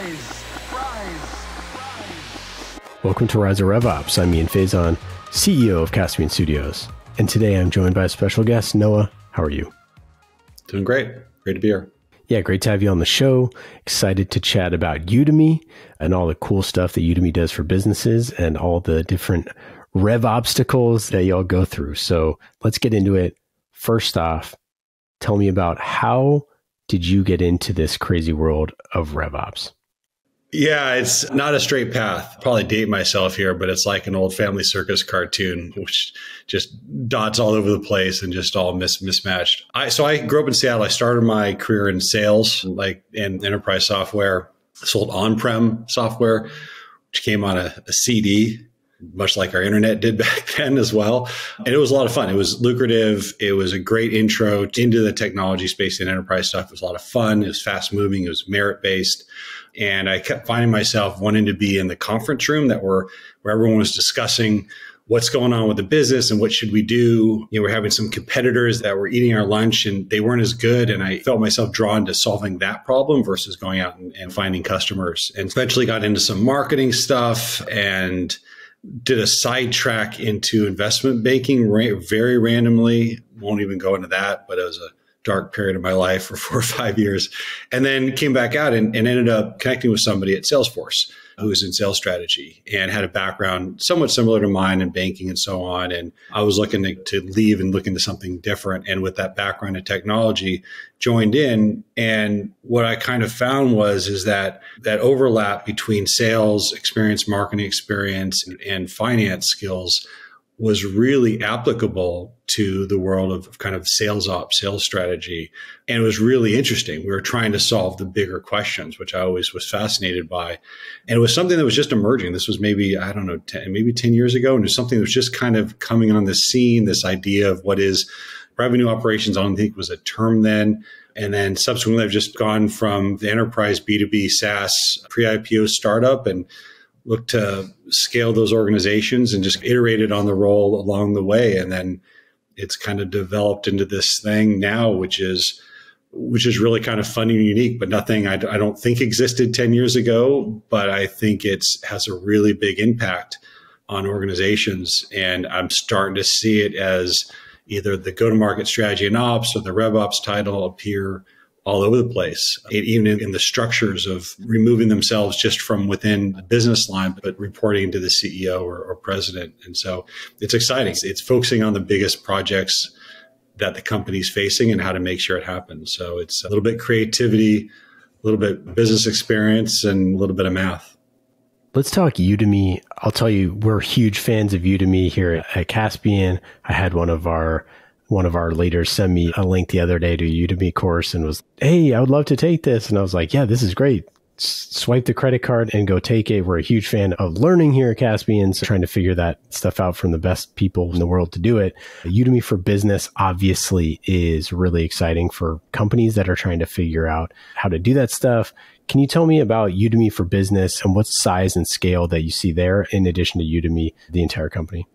rise, rise. Welcome to Rise of RevOps. I'm Ian Faison, CEO of Caspian Studios. And today I'm joined by a special guest, Noah. How are you? Doing great. Great to be here. Yeah, great to have you on the show. Excited to chat about Udemy and all the cool stuff that Udemy does for businesses and all the different rev obstacles that y'all go through. So let's get into it. First off, tell me about how did you get into this crazy world of RevOps? Yeah, it's not a straight path. Probably date myself here, but it's like an old family circus cartoon, which just dots all over the place and just all mis- mismatched. I, so I grew up in Seattle. I started my career in sales, like in enterprise software, sold on-prem software, which came on a, a CD, much like our internet did back then as well. And it was a lot of fun. It was lucrative. It was a great intro into the technology space and enterprise stuff. It was a lot of fun. It was fast moving. It was merit based. And I kept finding myself wanting to be in the conference room that were where everyone was discussing what's going on with the business and what should we do. You know, we're having some competitors that were eating our lunch and they weren't as good. And I felt myself drawn to solving that problem versus going out and, and finding customers. And eventually got into some marketing stuff and did a sidetrack into investment banking very randomly. Won't even go into that, but it was a dark period of my life for four or five years. And then came back out and, and ended up connecting with somebody at Salesforce who was in sales strategy and had a background somewhat similar to mine in banking and so on. And I was looking to, to leave and look into something different. And with that background in technology, joined in. And what I kind of found was is that that overlap between sales experience, marketing experience, and, and finance skills was really applicable to the world of kind of sales ops, sales strategy. And it was really interesting. We were trying to solve the bigger questions, which I always was fascinated by. And it was something that was just emerging. This was maybe, I don't know, 10, maybe 10 years ago. And it was something that was just kind of coming on the scene, this idea of what is revenue operations. I don't think was a term then. And then subsequently, I've just gone from the enterprise B2B SaaS pre IPO startup and look to scale those organizations and just iterated on the role along the way. And then it's kind of developed into this thing now, which is which is really kind of funny and unique, but nothing I, I don't think existed 10 years ago, but I think it's has a really big impact on organizations. And I'm starting to see it as either the go-to-market strategy and ops or the RevOps title appear all over the place, even in, the structures of removing themselves just from within the business line, but reporting to the CEO or, or president. And so it's exciting. It's focusing on the biggest projects that the company's facing and how to make sure it happens. So it's a little bit creativity, a little bit business experience, and a little bit of math. Let's talk Udemy. I'll tell you, we're huge fans of Udemy here at Caspian. I had one of our one of our leaders sent me a link the other day to a Udemy course and was, Hey, I would love to take this. And I was like, yeah, this is great. swipe the credit card and go take it. We're a huge fan of learning here at Caspian, so trying to figure that stuff out from the best people in the world to do it. Udemy for Business obviously is really exciting for companies that are trying to figure out how to do that stuff. Can you tell me about Udemy for Business and what size and scale that you see there in addition to Udemy, the entire company?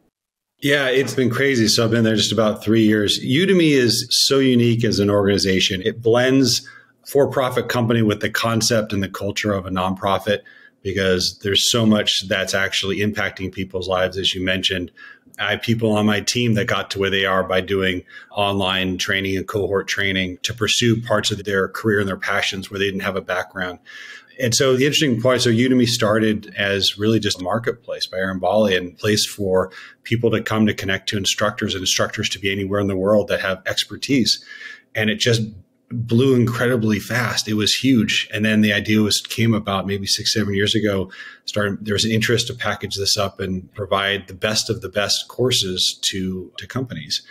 Yeah, it's been crazy. So I've been there just about three years. Udemy is so unique as an organization. It blends for profit company with the concept and the culture of a nonprofit because there's so much that's actually impacting people's lives, as you mentioned. I have people on my team that got to where they are by doing online training and cohort training to pursue parts of their career and their passions where they didn't have a background. And so the interesting part, so Udemy started as really just a marketplace by Eren Bali and place for people to come to connect to instructors and instructors to be anywhere in the world that have expertise. And it just blew incredibly fast. It was huge. And then the idea was came about maybe six, seven years ago. Started there was an interest to package this up and provide the best of the best courses to to companies.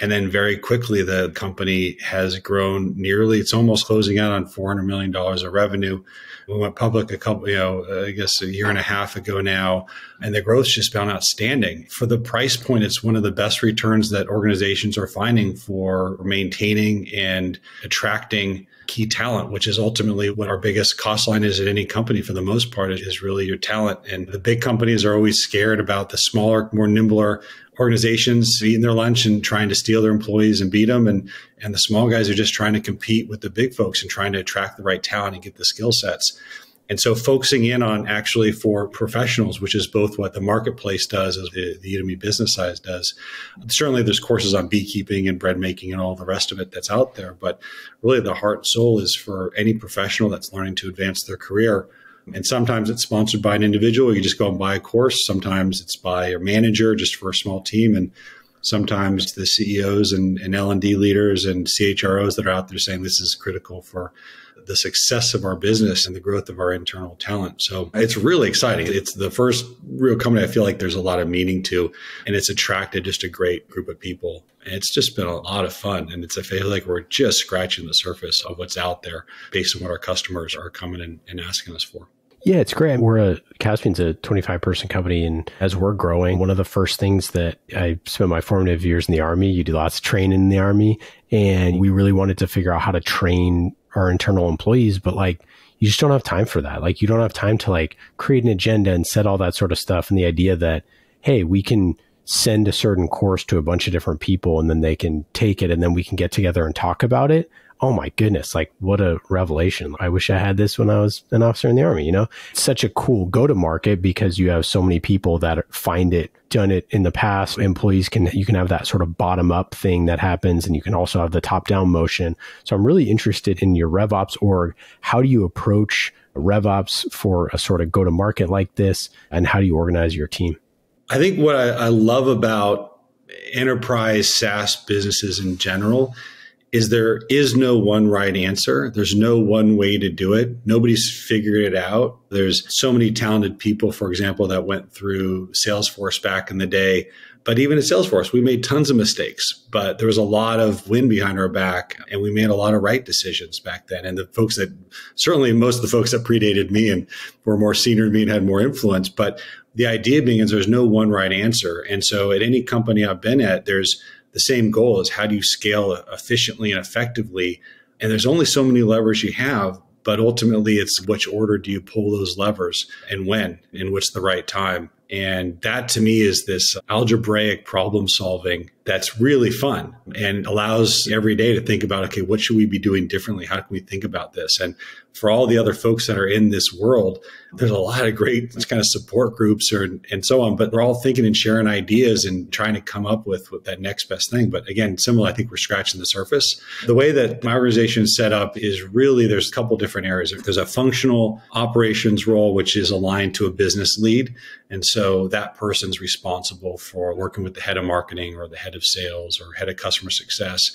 And then very quickly, the company has grown nearly, it's almost closing out on $400 million of revenue. We went public a couple, you know, I guess a year and a half ago now, and the growth's just been outstanding. For the price point, it's one of the best returns that organizations are finding for maintaining and attracting key talent, which is ultimately what our biggest cost line is at any company for the most part is really your talent. And the big companies are always scared about the smaller, more nimbler organizations eating their lunch and trying to steal their employees and beat them. And, and the small guys are just trying to compete with the big folks and trying to attract the right talent and get the skill sets. And so focusing in on actually for professionals, which is both what the marketplace does as the, the Udemy business size does. Certainly there's courses on beekeeping and bread making and all the rest of it that's out there. But really the heart and soul is for any professional that's learning to advance their career. And sometimes it's sponsored by an individual. You just go and buy a course. Sometimes it's by a manager just for a small team. And sometimes the CEOs and, and L&D leaders and CHROs that are out there saying this is critical for the success of our business and the growth of our internal talent. So it's really exciting. It's the first real company I feel like there's a lot of meaning to, and it's attracted just a great group of people. And it's just been a lot of fun. And it's I feel like we're just scratching the surface of what's out there based on what our customers are coming in and asking us for. Yeah, it's great. We're a Caspian's a 25 person company. And as we're growing, one of the first things that I spent my formative years in the army, you do lots of training in the army. And we really wanted to figure out how to train our internal employees, but like you just don't have time for that. Like you don't have time to like create an agenda and set all that sort of stuff. And the idea that, hey, we can send a certain course to a bunch of different people and then they can take it and then we can get together and talk about it oh my goodness, like what a revelation. I wish I had this when I was an officer in the army, you know? It's such a cool go to market because you have so many people that find it done it in the past. Employees can, you can have that sort of bottom up thing that happens and you can also have the top down motion. So I'm really interested in your RevOps org. How do you approach RevOps for a sort of go to market like this? And how do you organize your team? I think what I, I love about enterprise SaaS businesses in general is there is no one right answer. There's no one way to do it. Nobody's figured it out. There's so many talented people, for example, that went through Salesforce back in the day. But even at Salesforce, we made tons of mistakes, but there was a lot of wind behind our back and we made a lot of right decisions back then. And the folks that certainly most of the folks that predated me and were more senior than me and had more influence, but the idea being is there's no one right answer. And so at any company I've been at, there's the same goal is how do you scale efficiently and effectively? And there's only so many levers you have, but ultimately it's which order do you pull those levers and when and what's the right time. And that to me is this algebraic problem solving that's really fun and allows every day to think about, okay, what should we be doing differently? How can we think about this? And for all the other folks that are in this world, there's a lot of great kind of support groups or, and so on, but we're all thinking and sharing ideas and trying to come up with, that next best thing. But again, similar, I think we're scratching the surface. The way that my organization is set up is really there's a couple different areas. There's a functional operations role, which is aligned to a business lead. And so that person's responsible for working with the head of marketing or the head of sales or head of customer success.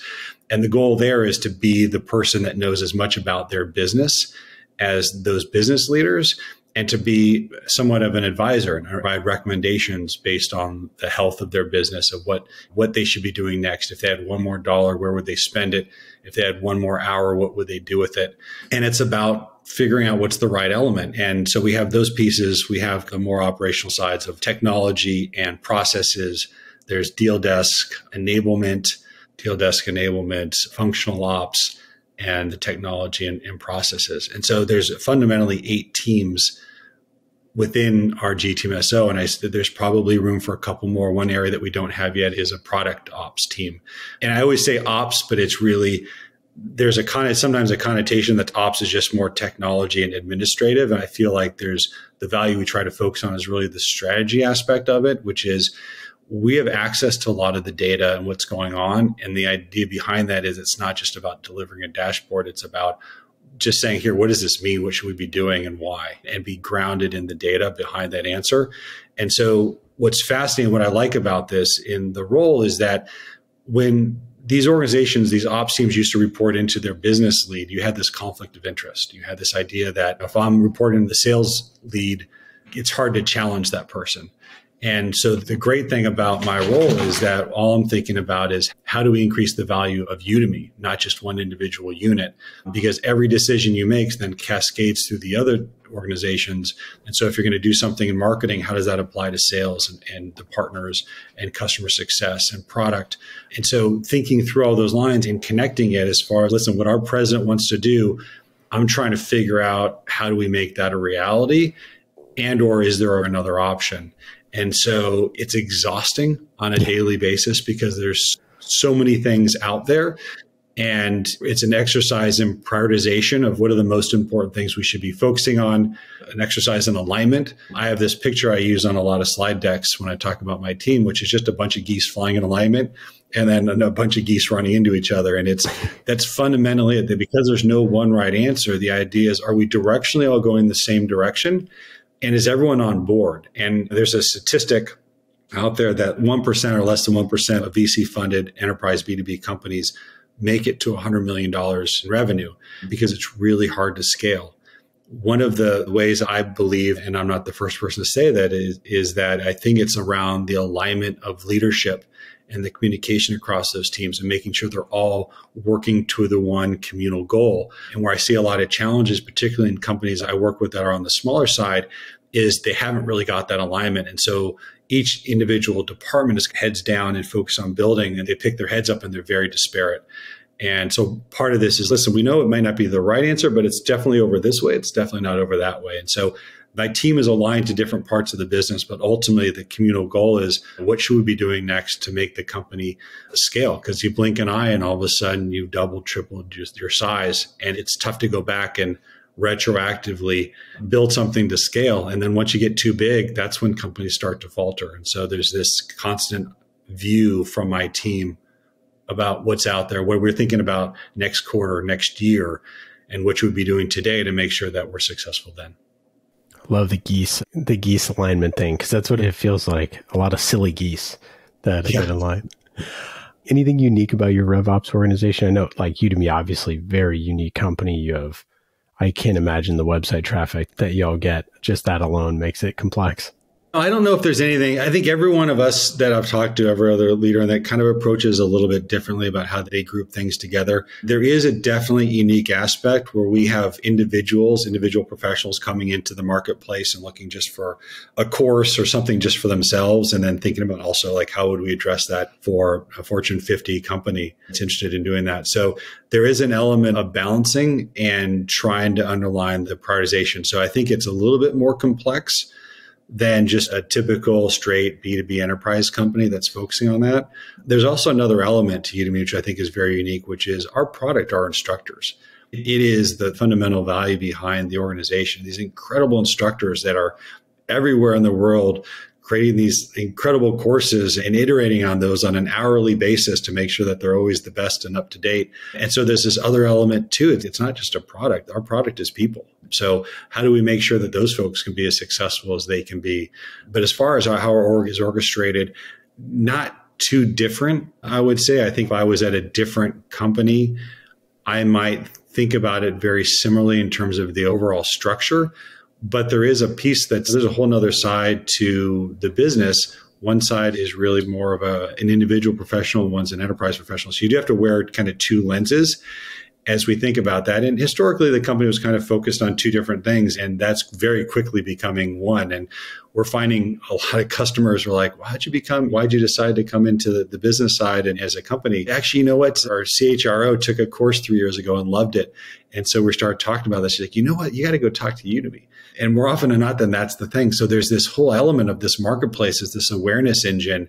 And the goal there is to be the person that knows as much about their business as those business leaders and to be somewhat of an advisor and provide recommendations based on the health of their business of what what they should be doing next. If they had one more dollar where would they spend it? If they had one more hour what would they do with it? And it's about figuring out what's the right element. And so we have those pieces. We have the more operational sides of technology and processes there's deal desk enablement deal desk enablement functional ops and the technology and, and, processes. And so there's fundamentally eight teams within our GTMSO. And I said there's probably room for a couple more. One area that we don't have yet is a product ops team. And I always say ops, but it's really there's a kind of sometimes a connotation that ops is just more technology and administrative. And I feel like there's the value we try to focus on is really the strategy aspect of it, which is we have access to a lot of the data and what's going on. And the idea behind that is it's not just about delivering a dashboard, it's about just saying, here, what does this mean? What should we be doing and why? And be grounded in the data behind that answer. And so, what's fascinating, what I like about this in the role is that when these organizations, these ops teams used to report into their business lead, you had this conflict of interest. You had this idea that if I'm reporting the sales lead, it's hard to challenge that person. And so the great thing about my role is that all I'm thinking about is how do we increase the value of Udemy, not just one individual unit, because every decision you make then cascades through the other organizations. And so if you're going to do something in marketing, how does that apply to sales and, and the partners and customer success and product? And so thinking through all those lines and connecting it as far as, listen, what our president wants to do, I'm trying to figure out how do we make that a reality and or is there another option? And so it's exhausting on a daily basis because there's so many things out there. And it's an exercise in prioritization of what are the most important things we should be focusing on, an exercise in alignment. I have this picture I use on a lot of slide decks when I talk about my team, which is just a bunch of geese flying in alignment and then a bunch of geese running into each other. And it's that's fundamentally it. Because there's no one right answer, the idea is are we directionally all going the same direction? And is everyone on board? And there's a statistic out there that 1% or less than 1% of VC funded enterprise B2B companies make it to $100 million in revenue because it's really hard to scale. One of the ways I believe, and I'm not the first person to say that, is, is that I think it's around the alignment of leadership and the communication across those teams and making sure they're all working to the one communal goal. And where I see a lot of challenges, particularly in companies I work with that are on the smaller side, is they haven't really got that alignment. And so each individual department is heads down and focused on building and they pick their heads up and they're very disparate. And so part of this is listen, we know it might not be the right answer, but it's definitely over this way. It's definitely not over that way. And so my team is aligned to different parts of the business, but ultimately the communal goal is what should we be doing next to make the company scale? Because you blink an eye and all of a sudden you've doubled, tripled your size. And it's tough to go back and retroactively build something to scale. And then once you get too big, that's when companies start to falter. And so there's this constant view from my team about what's out there, what we're thinking about next quarter, next year, and what you would be doing today to make sure that we're successful then. Love the geese, the geese alignment thing, because that's what it feels like. A lot of silly geese that, yeah. that align. Anything unique about your RevOps organization? I know, like Udemy, obviously, very unique company. You have, I can't imagine the website traffic that y'all get. Just that alone makes it complex. I don't know if there's anything. I think every one of us that I've talked to, every other leader, and that kind of approaches a little bit differently about how they group things together. There is a definitely unique aspect where we have individuals, individual professionals coming into the marketplace and looking just for a course or something just for themselves, and then thinking about also like how would we address that for a Fortune 50 company that's interested in doing that. So there is an element of balancing and trying to underline the prioritization. So I think it's a little bit more complex than just a typical straight B2B enterprise company that's focusing on that. There's also another element to Udemy, which I think is very unique, which is our product, our instructors. It is the fundamental value behind the organization. These incredible instructors that are everywhere in the world creating these incredible courses and iterating on those on an hourly basis to make sure that they're always the best and up to date. And so there's this other element too. It's not just a product. Our product is people. So how do we make sure that those folks can be as successful as they can be? But as far as how our org is orchestrated, not too different, I would say. I think if I was at a different company, I might think about it very similarly in terms of the overall structure. But there is a piece that's there's a whole nother side to the business. One side is really more of a, an individual professional, one's an enterprise professional. So you do have to wear kind of two lenses as we think about that. And historically, the company was kind of focused on two different things, and that's very quickly becoming one. And we're finding a lot of customers are like, why'd you become, why'd you decide to come into the, the business side and as a company? Actually, you know what? Our CHRO took a course three years ago and loved it. And so we started talking about this. She's like, you know what? You got to go talk to Udemy. And more often than not, then that's the thing. So there's this whole element of this marketplace is this awareness engine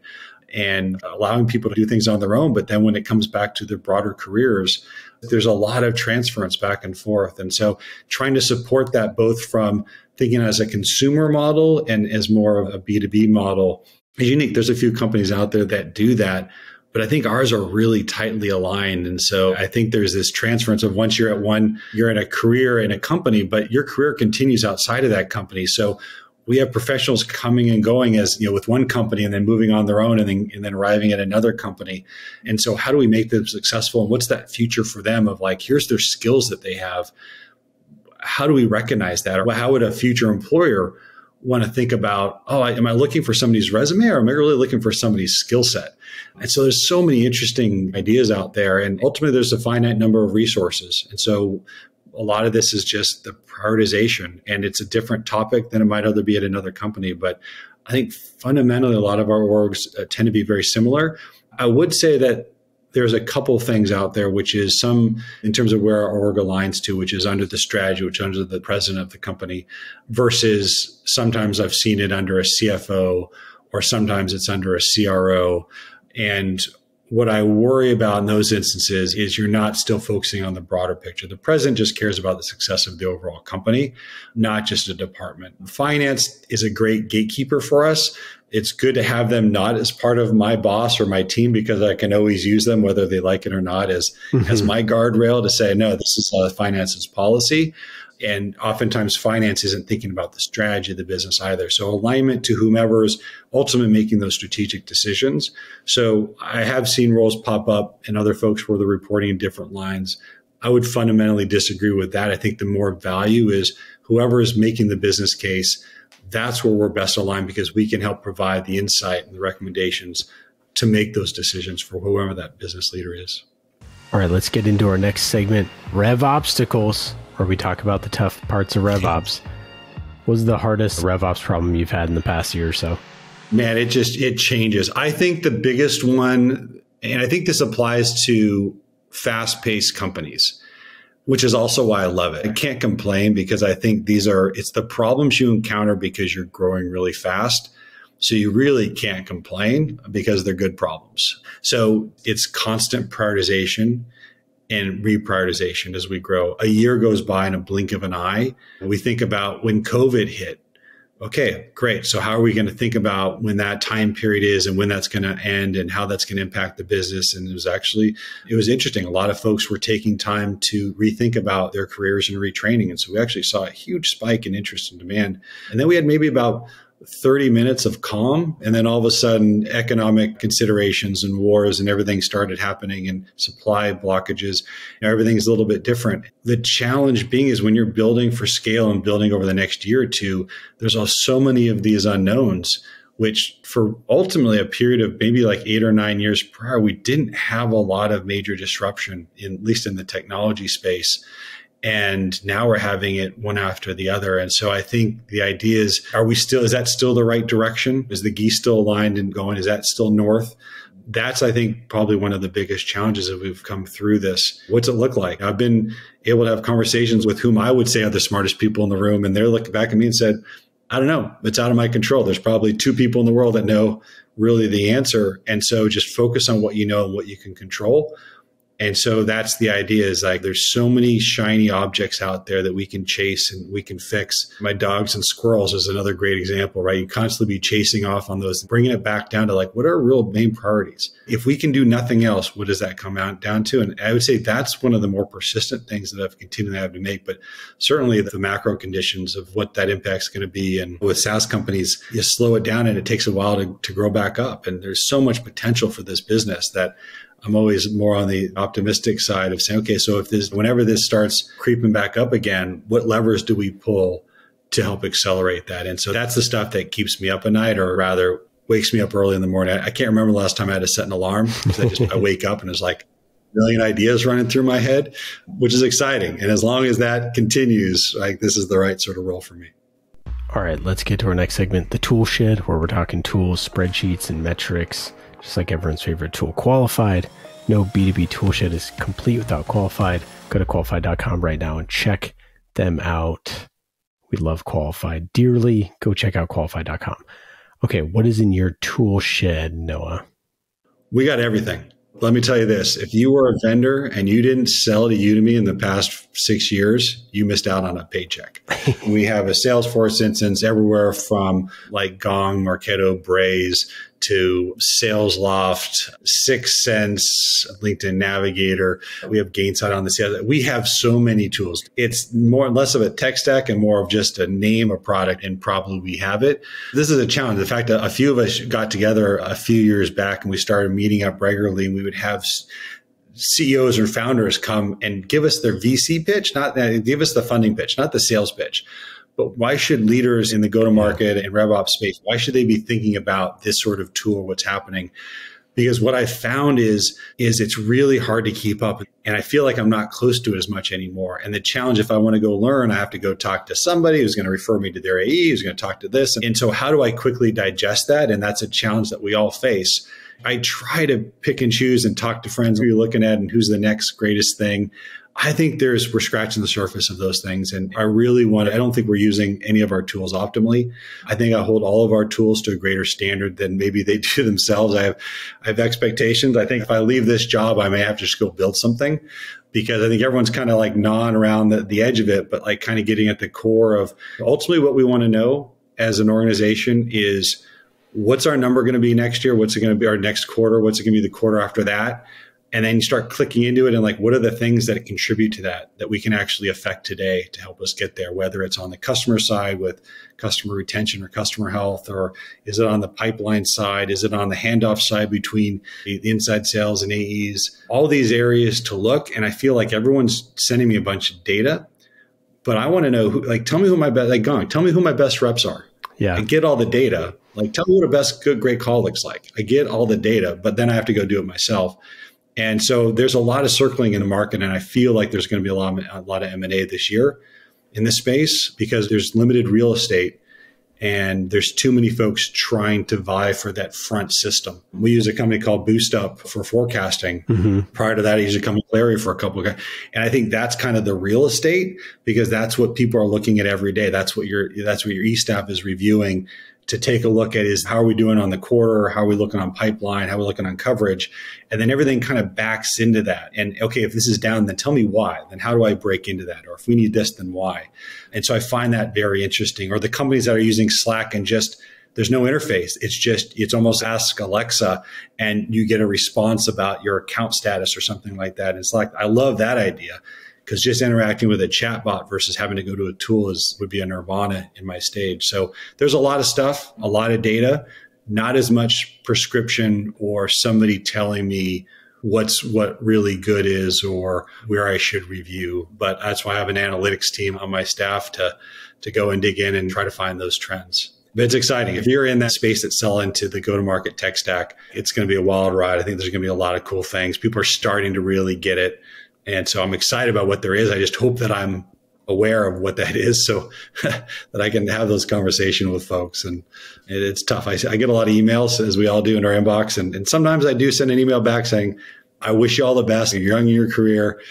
and allowing people to do things on their own. But then when it comes back to their broader careers, there's a lot of transference back and forth. And so trying to support that both from thinking as a consumer model and as more of a B2B model is unique. There's a few companies out there that do that, but I think ours are really tightly aligned. And so I think there's this transference of once you're at one, you're in a career in a company, but your career continues outside of that company. So we have professionals coming and going as you know with one company and then moving on their own and then and then arriving at another company. And so how do we make them successful and what's that future for them of like here's their skills that they have. How do we recognize that? Or how would a future employer want to think about oh am i looking for somebody's resume or am i really looking for somebody's skill set? And so there's so many interesting ideas out there and ultimately there's a finite number of resources. And so a lot of this is just the prioritization and it's a different topic than it might other be at another company but i think fundamentally a lot of our orgs uh, tend to be very similar. I would say that there's a couple things out there which is some in terms of where our org aligns to which is under the strategy which under the president of the company versus sometimes i've seen it under a cfo or sometimes it's under a cro and what I worry about in those instances is you're not still focusing on the broader picture. The president just cares about the success of the overall company, not just a department. Finance is a great gatekeeper for us. It's good to have them not as part of my boss or my team because I can always use them, whether they like it or not, as, mm-hmm. as my guardrail to say, no, this is a finances policy. And oftentimes, finance isn't thinking about the strategy of the business either. So, alignment to whomever's ultimately making those strategic decisions. So, I have seen roles pop up and other folks where they're reporting in different lines. I would fundamentally disagree with that. I think the more value is whoever is making the business case, that's where we're best aligned because we can help provide the insight and the recommendations to make those decisions for whoever that business leader is. All right, let's get into our next segment Rev Obstacles where we talk about the tough parts of RevOps. What's the hardest RevOps problem you've had in the past year or so? Man, it just it changes. I think the biggest one, and I think this applies to fast-paced companies, which is also why I love it. I can't complain because I think these are it's the problems you encounter because you're growing really fast. So you really can't complain because they're good problems. So it's constant prioritization and reprioritization as we grow. A year goes by in a blink of an eye. We think about when COVID hit. Okay, great. So, how are we going to think about when that time period is and when that's going to end and how that's going to impact the business? And it was actually, it was interesting. A lot of folks were taking time to rethink about their careers and retraining. And so, we actually saw a huge spike in interest and demand. And then we had maybe about 30 minutes of calm and then all of a sudden economic considerations and wars and everything started happening and supply blockages you everything's a little bit different. The challenge being is when you're building for scale and building over the next year or two there's all so many of these unknowns which for ultimately a period of maybe like eight or nine years prior we didn't have a lot of major disruption in at least in the technology space and now we're having it one after the other. And so i think the idea is are we still is that still the right direction? Is the geese still aligned and going? Is that still north? That's i think probably one of the biggest challenges that we've come through this. What's it look like? I've been able to have conversations with whom i would say are the smartest people in the room and they're looking back at me and said i don't know. It's out of my control. There's probably two people in the world that know really the answer. And so just focus on what you know and what you can control and so that's the idea is like there's so many shiny objects out there that we can chase and we can fix. My dogs and squirrels is another great example, right? You constantly be chasing off on those, bringing it back down to like, what are real main priorities? If we can do nothing else, what does that come out down to? And I would say that's one of the more persistent things that I've continued to have to make. But certainly the macro conditions of what that impact is going to be. And with SaaS companies, you slow it down and it takes a while to, to grow back up. And there's so much potential for this business that I'm always more on the optimistic side of saying, okay, so if this, whenever this starts creeping back up again, what levers do we pull to help accelerate that? And so that's the stuff that keeps me up at night, or rather wakes me up early in the morning. I can't remember the last time I had to set an alarm I just I wake up and there's like a million ideas running through my head, which is exciting. And as long as that continues, like this is the right sort of role for me. All right, let's get to our next segment, the tool shed, where we're talking tools, spreadsheets, and metrics just like everyone's favorite tool, Qualified. No B2B toolshed is complete without Qualified. Go to qualified.com right now and check them out. We love Qualified dearly. Go check out qualified.com. Okay, what is in your tool shed, Noah? We got everything. Let me tell you this if you were a vendor and you didn't sell to Udemy in the past six years, you missed out on a paycheck. we have a Salesforce instance everywhere from like Gong, Marketo, Braze to SalesLoft, 6sense, LinkedIn Navigator. We have Gainsight on the sales. We have so many tools. It's more and less of a tech stack and more of just a name a product and probably we have it. This is a challenge. The fact that a few of us got together a few years back and we started meeting up regularly and we would have CEOs or founders come and give us their VC pitch, not uh, give us the funding pitch, not the sales pitch. But why should leaders in the go to market and RevOps space, why should they be thinking about this sort of tool, what's happening? Because what I found is, is it's really hard to keep up. And I feel like I'm not close to it as much anymore. And the challenge, if I want to go learn, I have to go talk to somebody who's going to refer me to their AE, who's going to talk to this. And so how do I quickly digest that? And that's a challenge that we all face. I try to pick and choose and talk to friends who you're looking at and who's the next greatest thing. I think there's we're scratching the surface of those things, and I really want. to I don't think we're using any of our tools optimally. I think I hold all of our tools to a greater standard than maybe they do themselves. I have I have expectations. I think if I leave this job, I may have to just go build something because I think everyone's kind of like gnawing around the, the edge of it, but like kind of getting at the core of ultimately what we want to know as an organization is what's our number going to be next year? What's it going to be our next quarter? What's it going to be the quarter after that? And then you start clicking into it and like what are the things that contribute to that that we can actually affect today to help us get there? Whether it's on the customer side with customer retention or customer health or is it on the pipeline side? Is it on the handoff side between the inside sales and aes all these areas to look and i feel like everyone's sending me a bunch of data but i want to know who like tell me who my best like gong tell me who my best reps are. Yeah. I get all the data. Like tell me what a best good great call looks like. I get all the data but then i have to go do it myself and so there's a lot of circling in the market, and I feel like there's going to be a lot, of, a lot of M&A this year in this space because there's limited real estate and there's too many folks trying to vie for that front system. We use a company called BoostUp for forecasting. Mm-hmm. Prior to that, I used a company Clari for a couple of guys. And I think that's kind of the real estate because that's what people are looking at every day. That's what your that's what your e staff is reviewing to take a look at is how are we doing on the quarter? How are we looking on pipeline? How are we looking on coverage? And then everything kind of backs into that. And okay, if this is down, then tell me why. Then how do I break into that? Or if we need this, then why? And so I find that very interesting. Or the companies that are using Slack and just there's no interface. It's just, it's almost ask Alexa and you get a response about your account status or something like that. And It's like, I love that idea because just interacting with a chatbot versus having to go to a tool is would be a nirvana in my stage. So there's a lot of stuff, a lot of data, not as much prescription or somebody telling me what's what really good is or where I should review. But that's why I have an analytics team on my staff to to go and dig in and try to find those trends. But it's exciting. If you're in that space that's selling to the go to market tech stack, it's going to be a wild ride. I think there's going to be a lot of cool things. People are starting to really get it. And so I'm excited about what there is. I just hope that I'm aware of what that is so that I can have those conversations with folks. And it, it's tough. I, I, get a lot of emails, as we all do in our inbox. And, and sometimes I do send an email back saying, I wish you all the best. You're young in your career.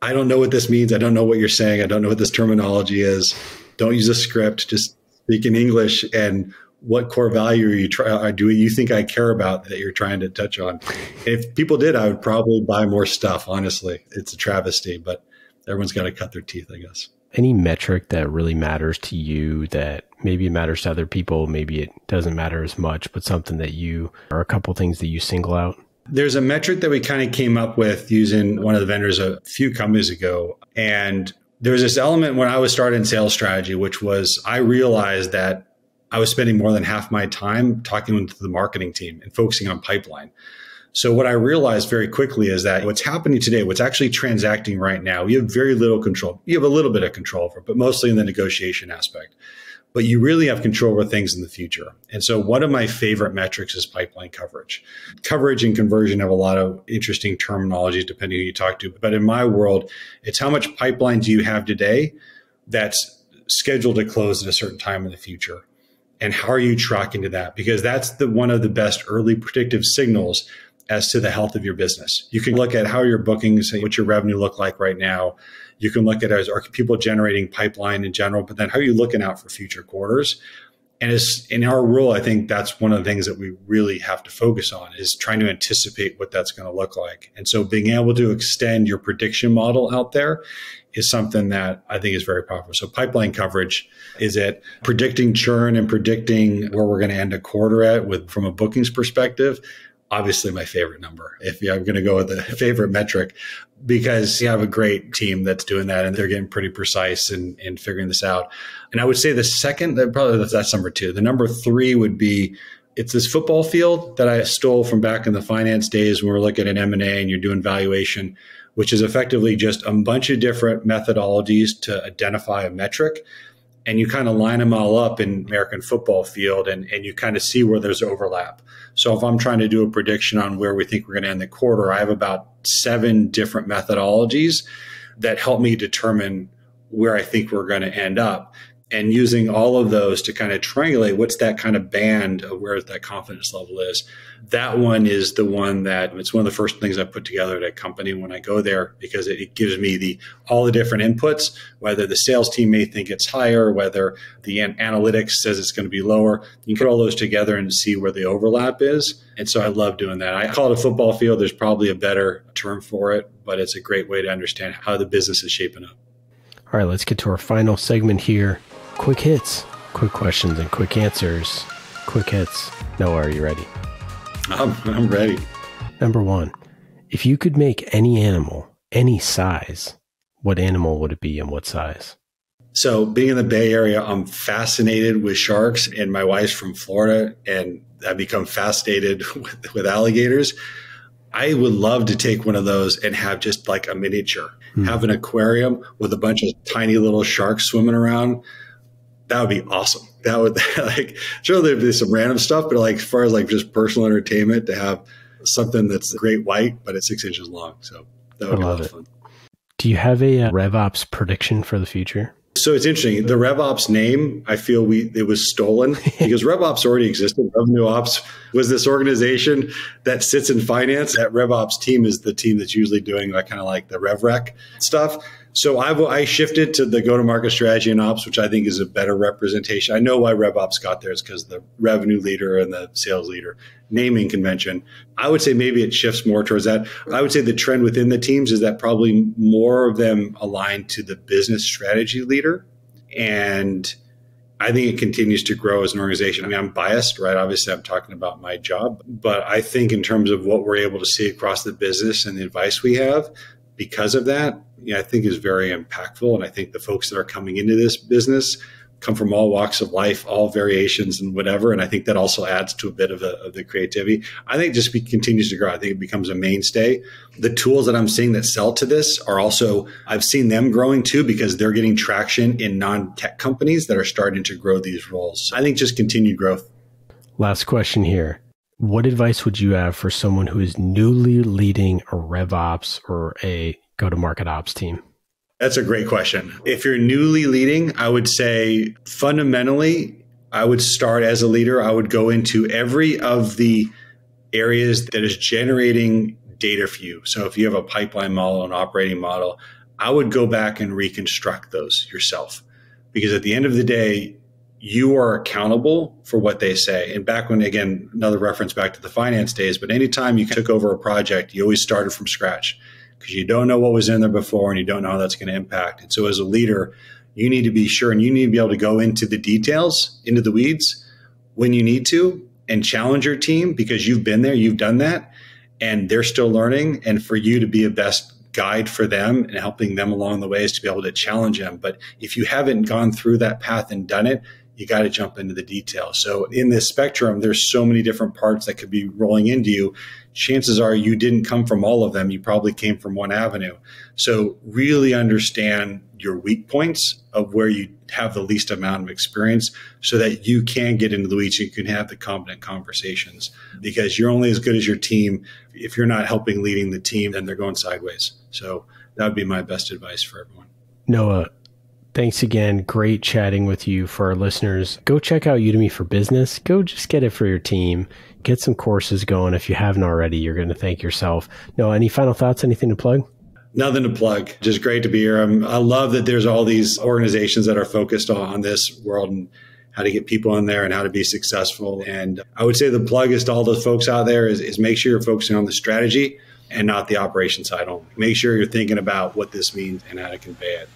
I don't know what this means. I don't know what you're saying. I don't know what this terminology is. Don't use a script. Just speak in English and what core value are you try, uh, do you think I care about that you're trying to touch on? If people did, I would probably buy more stuff. Honestly, it's a travesty, but everyone's got to cut their teeth, I guess. Any metric that really matters to you that maybe it matters to other people, maybe it doesn't matter as much, but something that you or a couple things that you single out? There's a metric that we kind of came up with using one of the vendors a few companies ago. And there was this element when I was starting sales strategy, which was I realized that I was spending more than half my time talking with the marketing team and focusing on pipeline. So what I realized very quickly is that what's happening today, what's actually transacting right now, you have very little control. You have a little bit of control over, but mostly in the negotiation aspect. But you really have control over things in the future. And so one of my favorite metrics is pipeline coverage. Coverage and conversion have a lot of interesting terminologies depending who you talk to. But in my world, it's how much pipeline do you have today that's scheduled to close at a certain time in the future and how are you tracking to that? Because that's the one of the best early predictive signals as to the health of your business. You can look at how your bookings what your revenue look like right now. You can look at as are people generating pipeline in general but then how are you looking out for future quarters and as in our role i think that's one of the things that we really have to focus on is trying to anticipate what that's going to look like and so being able to extend your prediction model out there is something that I think is very powerful. So pipeline coverage is it predicting churn and predicting where we're going to end a quarter at with from a bookings perspective. Obviously, my favorite number. If I'm going to go with a favorite metric, because you have a great team that's doing that and they're getting pretty precise in, in figuring this out. And I would say the second, probably that's, number two. The number three would be it's this football field that I stole from back in the finance days when we're looking at M and A and you're doing valuation which is effectively just a bunch of different methodologies to identify a metric. And you kind of line them all up in American football field and, and you kind of see where there's overlap. So if I'm trying to do a prediction on where we think we're going to end the quarter, I have about seven different methodologies that help me determine where I think we're going to end up. And using all of those to kind of triangulate what's that kind of band of where that confidence level is. That one is the one that it's one of the first things I put together at a company when I go there because it, it gives me the all the different inputs, whether the sales team may think it's higher, whether the an- analytics says it's going to be lower. You can put all those together and see where the overlap is. And so I love doing that. I call it a football field. There's probably a better term for it, but it's a great way to understand how the business is shaping up. All right, let's get to our final segment here quick hits, quick questions, and quick answers. Quick hits. Noah, are you ready? I'm, I'm ready. Number one, if you could make any animal any size, what animal would it be and what size? So, being in the Bay Area, I'm fascinated with sharks, and my wife's from Florida, and I've become fascinated with, with alligators. I would love to take one of those and have just like a miniature, hmm. have an aquarium with a bunch of tiny little sharks swimming around that would be awesome. That would like sure there'd be some random stuff, but like as far as like just personal entertainment to have something that's great white but it's six inches long. So that would I be a lot of fun. Do you have a uh, RevOps prediction for the future? So it's interesting. The RevOps name, I feel we it was stolen because RevOps already existed. Revenue Ops was this organization that sits in finance. That RevOps team is the team that's usually doing like kind of like the RevRec stuff. So I've, I shifted to the go-to-market strategy and ops, which I think is a better representation. I know why RevOps got there is because the revenue leader and the sales leader naming convention. I would say maybe it shifts more towards that. I would say the trend within the teams is that probably more of them align to the business strategy leader. And I think it continues to grow as an organization. I mean, I'm biased, right? Obviously, I'm talking about my job, but I think in terms of what we're able to see across the business and the advice we have, because of that, you know, I think is very impactful. And I think the folks that are coming into this business come from all walks of life, all variations and whatever. And I think that also adds to a bit of, a, of the creativity. I think just be, continues to grow. I think it becomes a mainstay. The tools that I'm seeing that sell to this are also, I've seen them growing too because they're getting traction in non tech companies that are starting to grow these roles. I think just continued growth. Last question here. What advice would you have for someone who is newly leading a RevOps or a go to market ops team? That's a great question. If you're newly leading, I would say fundamentally, I would start as a leader. I would go into every of the areas that is generating data for you. So if you have a pipeline model, an operating model, I would go back and reconstruct those yourself. Because at the end of the day, you are accountable for what they say. And back when, again, another reference back to the finance days, but anytime you took over a project, you always started from scratch because you don't know what was in there before and you don't know how that's going to impact. And so as a leader, you need to be sure and you need to be able to go into the details, into the weeds when you need to and challenge your team because you've been there, you've done that, and they're still learning. And for you to be a best guide for them and helping them along the ways to be able to challenge them. But if you haven't gone through that path and done it, you got to jump into the details. So in this spectrum, there's so many different parts that could be rolling into you. Chances are you didn't come from all of them. You probably came from one avenue. So really understand your weak points of where you have the least amount of experience so that you can get into the weeds. You can have the competent conversations because you're only as good as your team. If you're not helping leading the team, then they're going sideways. So that would be my best advice for everyone. Noah, Thanks again. Great chatting with you for our listeners. Go check out Udemy for Business. Go just get it for your team. Get some courses going. If you haven't already, you're going to thank yourself. Noah, any final thoughts? Anything to plug? Nothing to plug. Just great to be here. I'm, i love that there's all these organizations that are focused on this world and how to get people in there and how to be successful. And I would say the plug is to all the folks out there is, is make sure you're focusing on the strategy and not the operation side only. Make sure you're thinking about what this means and how to convey it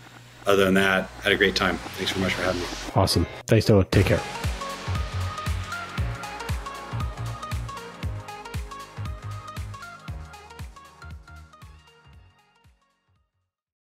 other than that, I had a great time. Thanks very much for having me. Awesome. Thanks, Noah. Take care.